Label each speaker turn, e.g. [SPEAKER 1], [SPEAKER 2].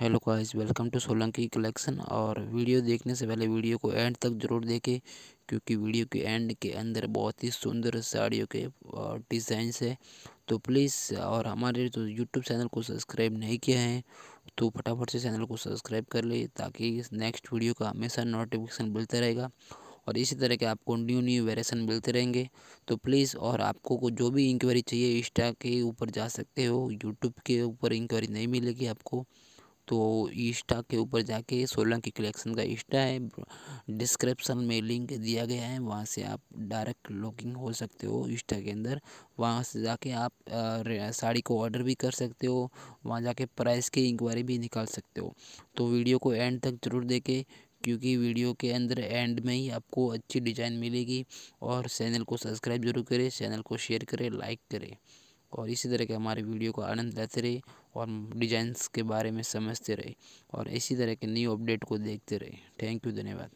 [SPEAKER 1] Hello guys welcome to Solanki collection और video देखने से पहले वीडियो को एंड तक ज़रूर देखें, क्योंकि वीडियो के एंड के अंदर बहुत ही सुंदर साड़ियों के डिज़ाइंस है। तो प्लीज़ और हमारे जो यूट्यूब चैनल को सब्सक्राइब नहीं किया है तो फटाफट से चैनल को सब्सक्राइब कर ले, ताकि नेक्स्ट वीडियो का हमेशा नोटिफिकेशन मिलता रहेगा। और इसी तरह के आपको न्यू न्यू वेरिएशन मिलते रहेंगे। तो प्लीज़ और आपको जो भी इंक्वायरी चाहिए इंस्टा के ऊपर जा सकते हो। यूट्यूब के ऊपर इंक्वायरी नहीं मिलेगी आपको। तो इंस्टा के ऊपर जाके सोलह की कलेक्शन का इंस्टा है। डिस्क्रिप्शन में लिंक दिया गया है, वहाँ से आप डायरेक्ट लॉगिंग हो सकते हो इंस्टा के अंदर। वहाँ से जाके आप साड़ी को ऑर्डर भी कर सकते हो, वहाँ जाके प्राइस की इंक्वायरी भी निकाल सकते हो। तो वीडियो को एंड तक ज़रूर देखें, क्योंकि वीडियो के अंदर एंड में ही आपको अच्छी डिज़ाइन मिलेगी और चैनल को सब्सक्राइब ज़रूर करें, चैनल को शेयर करें, लाइक करें और इसी तरह के हमारे वीडियो को आनंद लेते रहे। और डिजाइंस के बारे में समझते रहे और इसी तरह के न्यू अपडेट को देखते रहे। थैंक यू धन्यवाद।